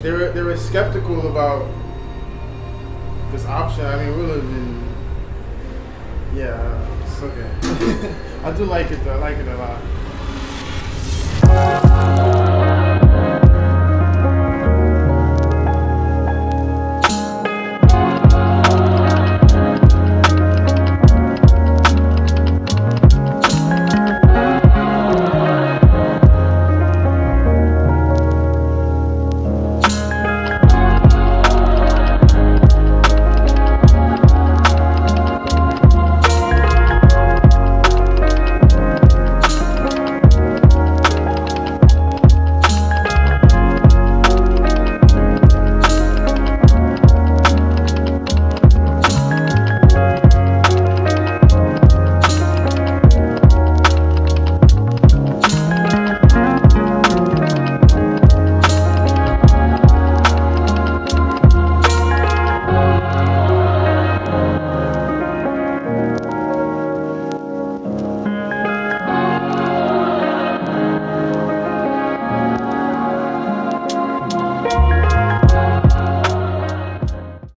They were they were skeptical about this option. I mean, we would have been. Yeah, it's okay. I do like it though. I like it a lot.